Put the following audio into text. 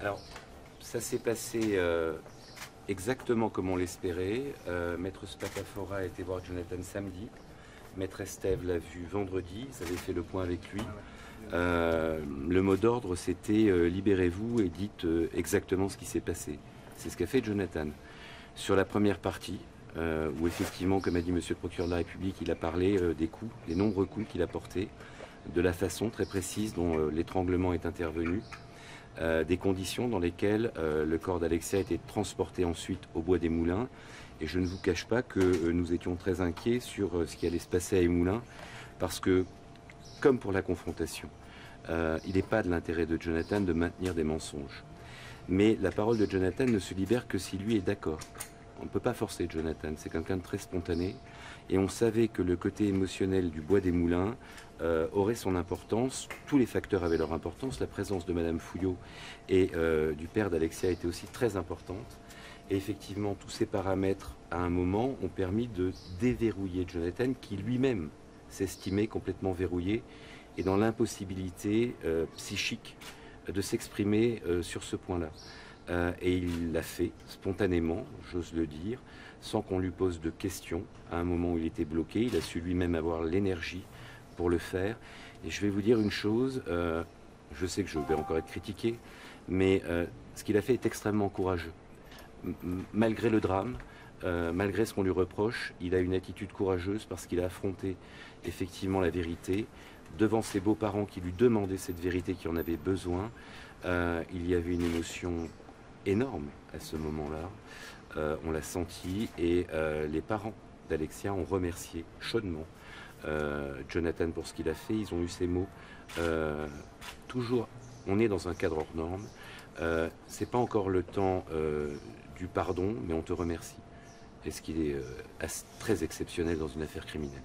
Alors, ça s'est passé euh, exactement comme on l'espérait. Euh, Maître Spatafora a été voir Jonathan samedi. Maître Estève l'a vu vendredi. Ils avaient fait le point avec lui. Euh, le mot d'ordre, c'était libérez-vous et dites exactement ce qui s'est passé. C'est ce qu'a fait Jonathan. Sur la première partie, où effectivement, comme a dit Monsieur le procureur de la République, il a parlé des coups, des nombreux coups qu'il a portés, de la façon très précise dont l'étranglement est intervenu, euh, des conditions dans lesquelles euh, le corps d'Alexia a été transporté ensuite au bois des Moulins. Et je ne vous cache pas que euh, nous étions très inquiets sur ce qui allait se passer à Moulins, parce que, comme pour la confrontation, il n'est pas de l'intérêt de Jonathan de maintenir des mensonges. Mais la parole de Jonathan ne se libère que si lui est d'accord. On ne peut pas forcer Jonathan, c'est quelqu'un de très spontané. Et on savait que le côté émotionnel du bois des moulins euh, aurait son importance. Tous les facteurs avaient leur importance. La présence de Madame Fouillot et euh, du père d'Alexia était aussi très importante. Et effectivement, tous ces paramètres, à un moment, ont permis de déverrouiller Jonathan, qui lui-même s'estimait complètement verrouillé et dans l'impossibilité euh, psychique de s'exprimer sur ce point-là. Euh, et il l'a fait spontanément, j'ose le dire, sans qu'on lui pose de questions. À un moment où il était bloqué, il a su lui-même avoir l'énergie pour le faire. Et je vais vous dire une chose, euh, je sais que je vais encore être critiqué, mais euh, ce qu'il a fait est extrêmement courageux. Malgré le drame, malgré ce qu'on lui reproche, il a une attitude courageuse parce qu'il a affronté effectivement la vérité devant ses beaux-parents qui lui demandaient cette vérité, qui en avaient besoin. Il y avait une émotion énorme à ce moment-là. Euh, on l'a senti et euh, les parents d'Alexia ont remercié chaudement euh, Jonathan pour ce qu'il a fait. Ils ont eu ces mots. Toujours, on est dans un cadre hors norme. C'est pas encore le temps du pardon, mais on te remercie. Et ce qu'il est très exceptionnel dans une affaire criminelle.